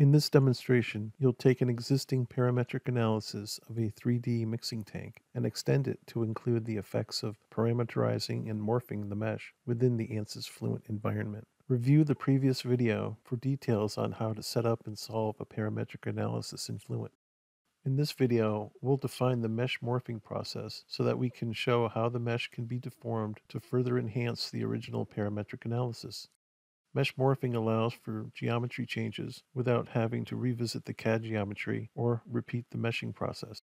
In this demonstration, you'll take an existing parametric analysis of a 3D mixing tank and extend it to include the effects of parameterizing and morphing the mesh within the ANSYS Fluent environment. Review the previous video for details on how to set up and solve a parametric analysis in Fluent. In this video, we'll define the mesh morphing process so that we can show how the mesh can be deformed to further enhance the original parametric analysis. Mesh morphing allows for geometry changes without having to revisit the CAD geometry or repeat the meshing process.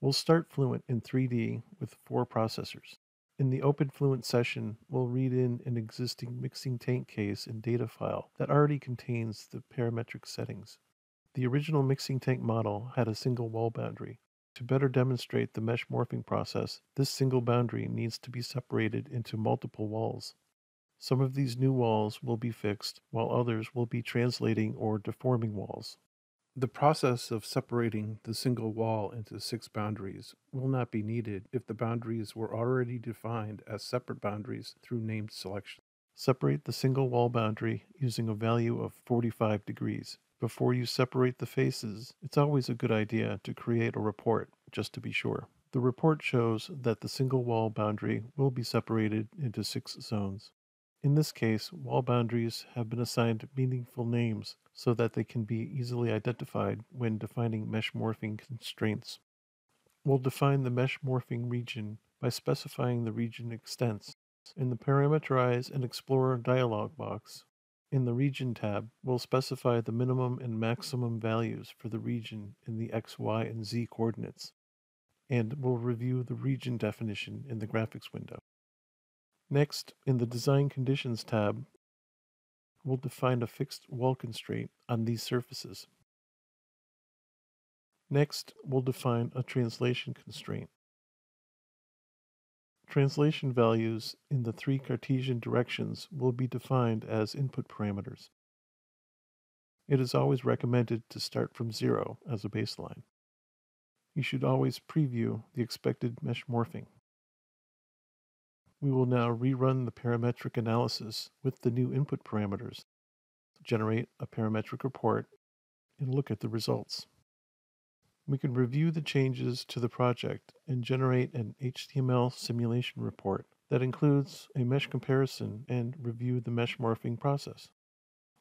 We'll start Fluent in 3D with four processors. In the Open Fluent session, we'll read in an existing mixing tank case and data file that already contains the parametric settings. The original mixing tank model had a single wall boundary. To better demonstrate the mesh morphing process, this single boundary needs to be separated into multiple walls. Some of these new walls will be fixed, while others will be translating or deforming walls. The process of separating the single wall into six boundaries will not be needed if the boundaries were already defined as separate boundaries through named selection. Separate the single wall boundary using a value of 45 degrees. Before you separate the faces, it's always a good idea to create a report just to be sure. The report shows that the single wall boundary will be separated into six zones. In this case, wall boundaries have been assigned meaningful names so that they can be easily identified when defining mesh morphing constraints. We'll define the mesh morphing region by specifying the region extents. In the Parameterize and Explore dialog box, in the Region tab, we'll specify the minimum and maximum values for the region in the x, y, and z coordinates, and we'll review the region definition in the Graphics window. Next, in the Design Conditions tab, we'll define a fixed wall constraint on these surfaces. Next, we'll define a translation constraint. Translation values in the three Cartesian directions will be defined as input parameters. It is always recommended to start from zero as a baseline. You should always preview the expected mesh morphing. We will now rerun the parametric analysis with the new input parameters, generate a parametric report, and look at the results. We can review the changes to the project and generate an HTML simulation report that includes a mesh comparison and review the mesh morphing process.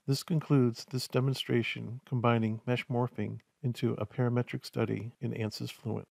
This concludes this demonstration combining mesh morphing into a parametric study in ANSYS Fluent.